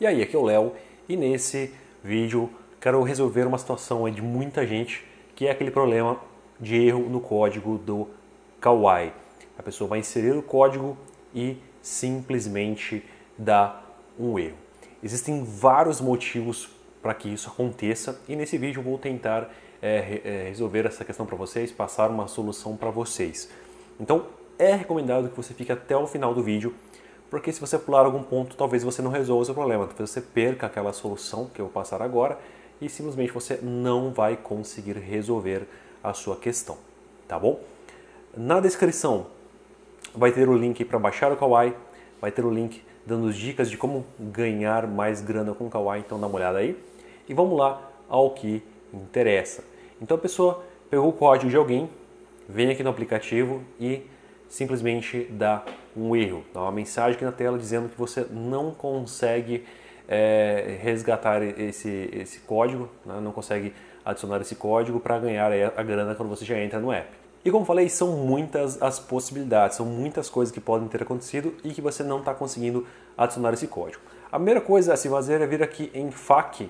E aí, aqui é o Léo e nesse vídeo quero resolver uma situação de muita gente que é aquele problema de erro no código do Kawaii. A pessoa vai inserir o código e simplesmente dá um erro. Existem vários motivos para que isso aconteça e nesse vídeo vou tentar é, é, resolver essa questão para vocês, passar uma solução para vocês. Então é recomendado que você fique até o final do vídeo porque se você pular algum ponto, talvez você não resolva o seu problema, talvez você perca aquela solução que eu vou passar agora e simplesmente você não vai conseguir resolver a sua questão, tá bom? Na descrição vai ter o link para baixar o Kawaii, vai ter o link dando dicas de como ganhar mais grana com o Kawaii, então dá uma olhada aí. E vamos lá ao que interessa. Então a pessoa pegou o código de alguém, vem aqui no aplicativo e simplesmente dá um erro, dá uma mensagem aqui na tela dizendo que você não consegue é, resgatar esse, esse código, né? não consegue adicionar esse código para ganhar a grana quando você já entra no app. E como falei, são muitas as possibilidades, são muitas coisas que podem ter acontecido e que você não está conseguindo adicionar esse código. A primeira coisa a se fazer é vir aqui em FAQ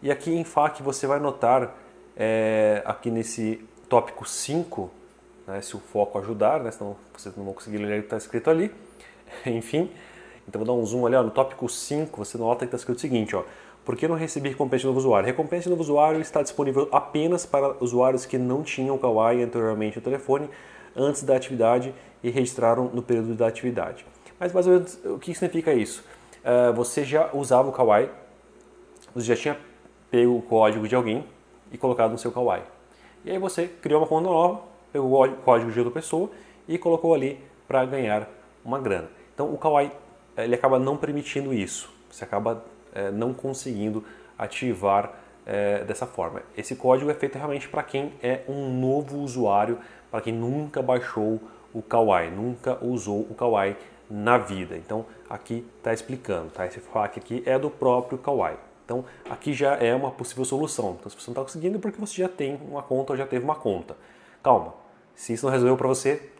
e aqui em FAQ você vai notar é, aqui nesse tópico 5 né, se o foco ajudar, né, senão vocês não vão conseguir ler o que está escrito ali. Enfim, então vou dar um zoom ali ó, no tópico 5, você nota que está escrito o seguinte, ó, por que não receber recompensa de novo usuário? Recompensa de novo usuário está disponível apenas para usuários que não tinham Kawaii anteriormente no telefone antes da atividade e registraram no período da atividade. Mas mais ou menos o que significa isso? Uh, você já usava o Kawaii, você já tinha pego o código de alguém e colocado no seu Kawaii. E aí você criou uma conta nova, pegou o código de outra pessoa e colocou ali para ganhar uma grana. Então o Kawaii ele acaba não permitindo isso, você acaba é, não conseguindo ativar é, dessa forma. Esse código é feito realmente para quem é um novo usuário, para quem nunca baixou o Kawaii, nunca usou o Kawaii na vida. Então aqui está explicando, tá? Esse FAQ aqui é do próprio Kawaii. Então aqui já é uma possível solução. Então se você não está conseguindo é porque você já tem uma conta ou já teve uma conta. Calma, se isso não resolveu para você,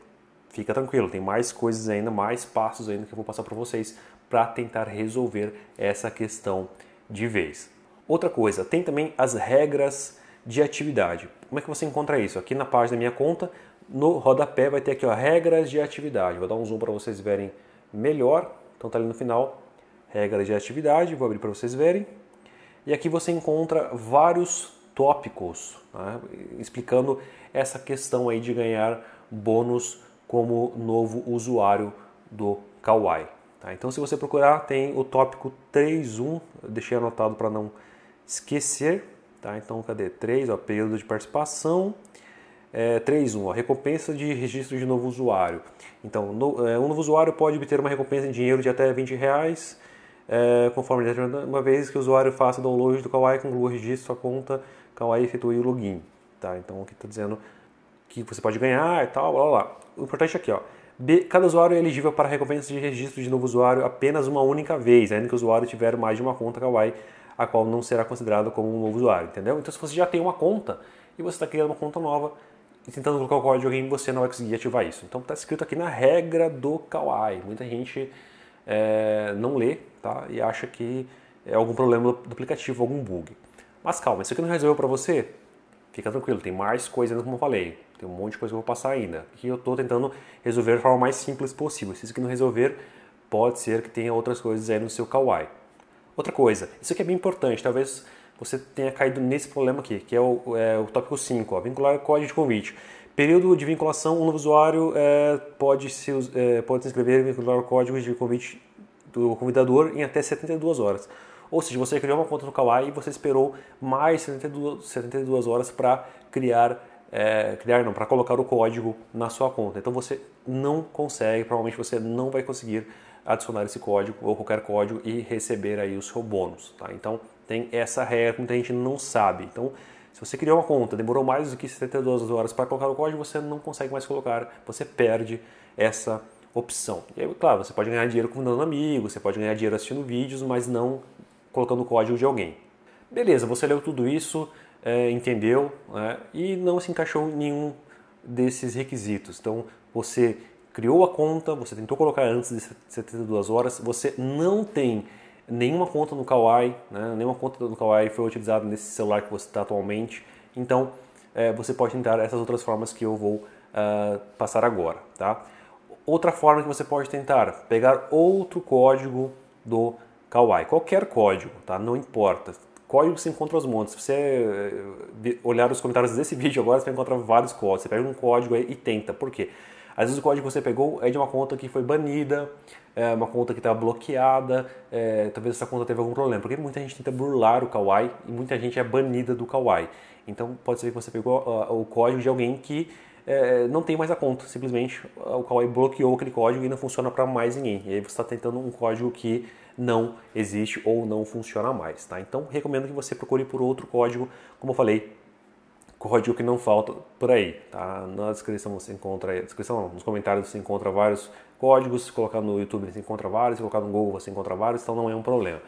fica tranquilo, tem mais coisas ainda, mais passos ainda que eu vou passar para vocês para tentar resolver essa questão de vez. Outra coisa, tem também as regras de atividade. Como é que você encontra isso? Aqui na página da minha conta, no rodapé vai ter aqui ó, regras de atividade. Vou dar um zoom para vocês verem melhor. Então tá ali no final, regras de atividade, vou abrir para vocês verem. E aqui você encontra vários tópicos né, explicando essa questão aí de ganhar bônus como novo usuário do Kawaii. Tá? Então, se você procurar, tem o tópico 3.1, deixei anotado para não esquecer. Tá? Então, cadê? 3, ó, período de participação. É, 3.1, ó, recompensa de registro de novo usuário. Então, no, é, um novo usuário pode obter uma recompensa em dinheiro de até 20 reais, é, conforme uma vez que o usuário faça download do Kawaii, conclua o registro sua conta, Kawaii efetue o login. Tá? Então aqui está dizendo que você pode ganhar e tal, blá, blá, blá. O importante aqui, ó. B, cada usuário é elegível para recompensa de registro de novo usuário apenas uma única vez, ainda que o usuário tiver mais de uma conta Kawaii, a qual não será considerado como um novo usuário, entendeu? Então se você já tem uma conta e você está criando uma conta nova e tentando colocar o código de alguém, você não vai conseguir ativar isso. Então está escrito aqui na regra do Kawaii. Muita gente é, não lê tá? e acha que é algum problema do aplicativo, algum bug. Mas calma, isso aqui não resolveu para você? fica tranquilo, tem mais coisa ainda como eu falei. Tem um monte de coisa que eu vou passar ainda. Que eu estou tentando resolver da forma mais simples possível. Se isso aqui não resolver, pode ser que tenha outras coisas aí no seu Kawaii. Outra coisa, isso aqui é bem importante, talvez você tenha caído nesse problema aqui, que é o, é, o tópico 5, ó, vincular código de convite. Período de vinculação, um novo usuário é, pode, se, é, pode se inscrever e vincular o código de convite do convidador em até 72 horas. Ou seja, você criou uma conta no Kawaii e você esperou mais 72, 72 horas para criar, é, criar não, para colocar o código na sua conta. Então você não consegue, provavelmente você não vai conseguir adicionar esse código ou qualquer código e receber aí o seu bônus. Tá? Então tem essa regra que muita gente não sabe. Então se você criou uma conta, demorou mais do que 72 horas para colocar o código, você não consegue mais colocar, você perde essa opção. E aí, claro, você pode ganhar dinheiro convidando amigos, você pode ganhar dinheiro assistindo vídeos, mas não colocando o código de alguém. Beleza, você leu tudo isso, é, entendeu né, e não se encaixou em nenhum desses requisitos. Então você criou a conta, você tentou colocar antes de 72 horas, você não tem nenhuma conta no Kawaii, né? nenhuma conta no Kawaii foi utilizada nesse celular que você está atualmente. Então, é, você pode tentar essas outras formas que eu vou uh, passar agora, tá? Outra forma que você pode tentar, pegar outro código do Kawaii, qualquer código, tá? Não importa. Código se encontra aos montes. Se você eh, olhar os comentários desse vídeo agora, você vai encontrar vários códigos. Você pega um código aí e tenta. Por quê? Às vezes o código que você pegou é de uma conta que foi banida, é uma conta que está bloqueada, é, talvez essa conta teve algum problema. Porque muita gente tenta burlar o Kawaii e muita gente é banida do Kawaii. Então pode ser que você pegou uh, o código de alguém que é, não tem mais a conta, simplesmente o Kawaii bloqueou aquele código e não funciona para mais ninguém. E aí você está tentando um código que não existe ou não funciona mais, tá? Então recomendo que você procure por outro código, como eu falei, código que não falta por aí, tá? Na descrição você encontra, descrição não, nos comentários você encontra vários códigos, se colocar no YouTube você encontra vários, se colocar no Google você encontra vários, então não é um problema.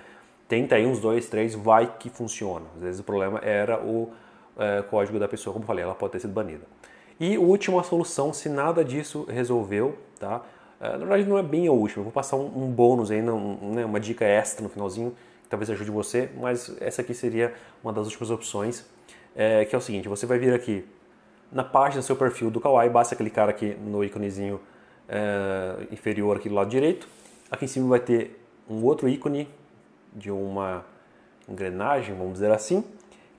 Tenta aí uns dois, três, vai que funciona. Às vezes o problema era o é, código da pessoa, como eu falei, ela pode ter sido banida. E última solução, se nada disso resolveu, tá? É, na verdade não é bem a última, eu vou passar um, um bônus aí, um, né, uma dica extra no finalzinho, que talvez ajude você, mas essa aqui seria uma das últimas opções, é, que é o seguinte, você vai vir aqui na página do seu perfil do Kawaii, basta clicar aqui no íconezinho é, inferior aqui do lado direito, aqui em cima vai ter um outro ícone de uma engrenagem, vamos dizer assim,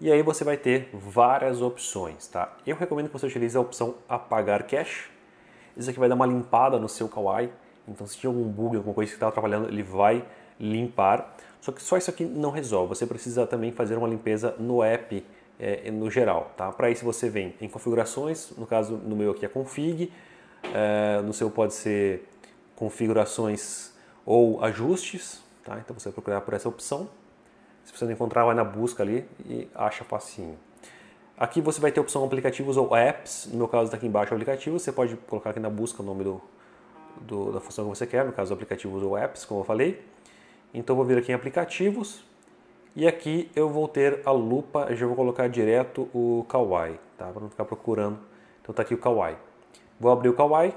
e aí você vai ter várias opções, tá? Eu recomendo que você utilize a opção apagar cache. Isso aqui vai dar uma limpada no seu Kawaii. Então se tinha algum bug, alguma coisa que estava trabalhando, ele vai limpar. Só que só isso aqui não resolve. Você precisa também fazer uma limpeza no app é, no geral, tá? Para isso você vem em configurações, no caso no meu aqui é config, é, no seu pode ser configurações ou ajustes, tá? Então você vai procurar por essa opção. Se você não encontrar, vai na busca ali e acha facinho. Aqui você vai ter a opção aplicativos ou apps, no meu caso está aqui embaixo aplicativo, você pode colocar aqui na busca o nome do, do, da função que você quer, no caso aplicativos ou apps, como eu falei. Então vou vir aqui em aplicativos e aqui eu vou ter a lupa, eu já vou colocar direto o Kawaii, tá? Para não ficar procurando. Então está aqui o Kawaii. Vou abrir o Kawaii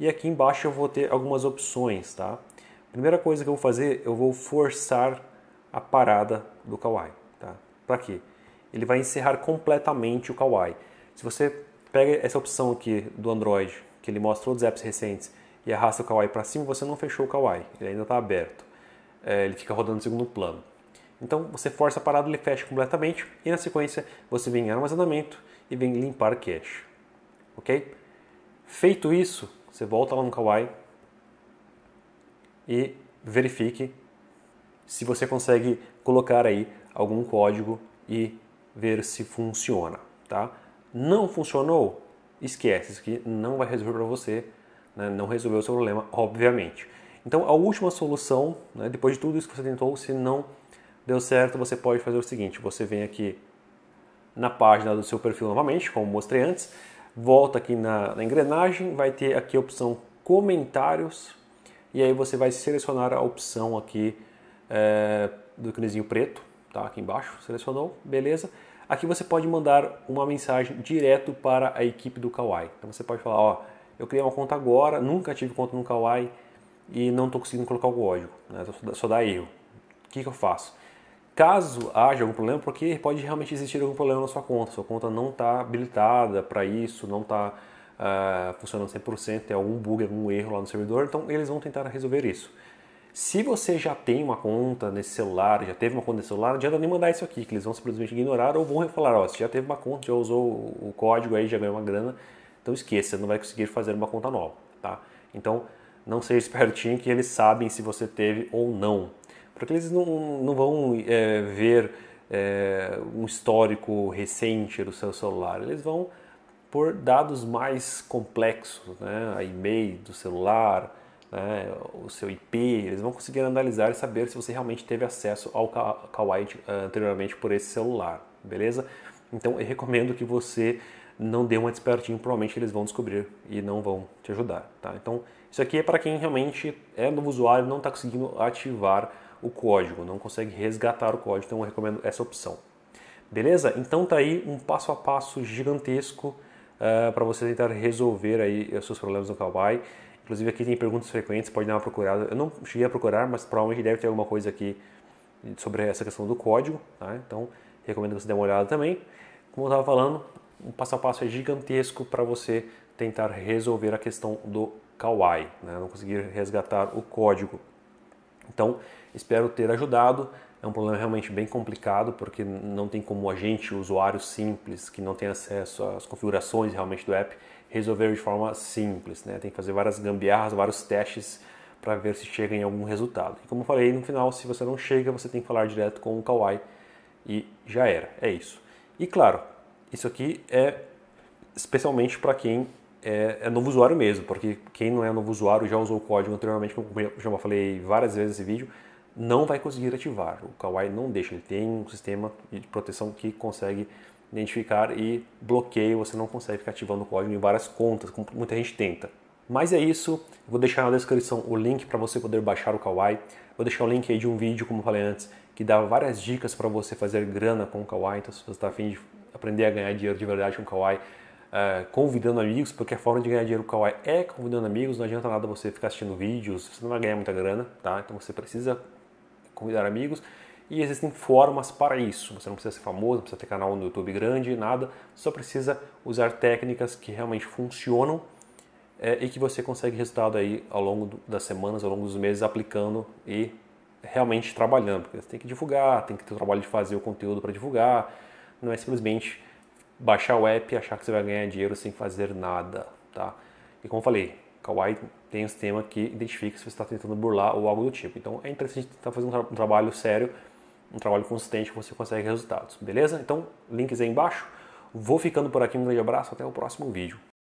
e aqui embaixo eu vou ter algumas opções, tá? Primeira coisa que eu vou fazer, eu vou forçar a parada do Kawaii. Tá? Para quê? Ele vai encerrar completamente o Kawaii. Se você pega essa opção aqui do Android, que ele mostra todos os apps recentes, e arrasta o Kawaii para cima, você não fechou o Kawaii, ele ainda está aberto. É, ele fica rodando no segundo plano. Então você força a parada, ele fecha completamente e na sequência você vem em armazenamento e vem limpar cache. Ok? Feito isso, você volta lá no Kawaii e verifique se você consegue colocar aí algum código e ver se funciona, tá? Não funcionou? Esquece, isso aqui não vai resolver para você, né? não resolveu o seu problema, obviamente. Então, a última solução, né? depois de tudo isso que você tentou, se não deu certo, você pode fazer o seguinte: você vem aqui na página do seu perfil novamente, como mostrei antes, volta aqui na, na engrenagem, vai ter aqui a opção comentários, e aí você vai selecionar a opção aqui é, do íconezinho preto, tá? Aqui embaixo, selecionou, beleza. Aqui você pode mandar uma mensagem direto para a equipe do Kawaii. Então você pode falar, ó, eu criei uma conta agora, nunca tive conta no Kawaii e não estou conseguindo colocar o código, né? só dá erro. O que, que eu faço? Caso haja algum problema, porque pode realmente existir algum problema na sua conta, sua conta não está habilitada para isso, não está uh, ah, funcionando 100%, tem algum bug, algum erro lá no servidor, então eles vão tentar resolver isso. Se você já tem uma conta nesse celular, já teve uma conta nesse celular, não adianta nem mandar isso aqui, que eles vão simplesmente ignorar ou vão falar, ó, você já teve uma conta, já usou o código aí, já ganhou uma grana, então esqueça, não vai conseguir fazer uma conta nova, tá? Então, não seja espertinho que eles sabem se você teve ou não, porque eles não, não vão é, ver é, um histórico recente do seu celular, eles vão por dados mais complexos, né? a e-mail do celular, né, o seu IP, eles vão conseguir analisar e saber se você realmente teve acesso ao Kawaii eh, anteriormente por esse celular, beleza? Então eu recomendo que você não dê uma despertinho, provavelmente eles vão descobrir e não vão te ajudar, tá? Então isso aqui é para quem realmente é novo usuário e não está conseguindo ativar o código, não consegue resgatar o código, então eu recomendo essa opção. Beleza? Então tá aí um passo a passo gigantesco uh, eh, para você tentar resolver aí os seus problemas no Kawaii. Inclusive aqui tem perguntas frequentes, pode dar uma procurada. Eu não cheguei a procurar, mas provavelmente deve ter alguma coisa aqui sobre essa questão do código, tá? Então recomendo que você dê uma olhada também. Como eu estava falando, um passo a passo é gigantesco para você tentar resolver a questão do Kawaii, né? não conseguir resgatar o código. Então, espero ter ajudado. É um problema realmente bem complicado porque não tem como a gente, usuário simples, que não tem acesso às configurações realmente do app, resolver de forma simples. Né? Tem que fazer várias gambiarras, vários testes para ver se chega em algum resultado. E como eu falei no final, se você não chega, você tem que falar direto com o Kawaii e já era. É isso. E claro, isso aqui é especialmente para quem é, é, novo usuário mesmo, porque quem não é novo usuário já usou o código anteriormente, como eu já falei várias vezes nesse vídeo, não vai conseguir ativar. O Kawaii não deixa, ele tem um sistema de proteção que consegue identificar e bloqueia, você não consegue ficar ativando o código em várias contas, como muita gente tenta. Mas é isso, vou deixar na descrição o link para você poder baixar o Kawaii. Vou deixar o link aí de um vídeo, como eu falei antes, que dá várias dicas para você fazer grana com o Kawaii. Então, se você está afim de aprender a ganhar dinheiro de verdade com o Kawaii, uh, convidando amigos, porque a forma de ganhar dinheiro com o Kawaii é convidando amigos. Não adianta nada você ficar assistindo vídeos, você não vai ganhar muita grana, tá? Então você precisa convidar amigos. E existem formas para isso. Você não precisa ser famoso, não precisa ter canal no YouTube grande, nada. Só precisa usar técnicas que realmente funcionam é, e que você consegue resultado aí ao longo das semanas, ao longo dos meses aplicando e realmente trabalhando. Porque você tem que divulgar, tem que ter o trabalho de fazer o conteúdo para divulgar. Não é simplesmente baixar o app e achar que você vai ganhar dinheiro sem fazer nada, tá? E como eu falei, Kawaii tem um sistema que identifica se você está tentando burlar ou algo do tipo. Então é interessante tentar fazer um, tra um trabalho sério, um trabalho consistente que você consegue resultados, beleza? Então, links aí embaixo. Vou ficando por aqui, um grande abraço, até o próximo vídeo.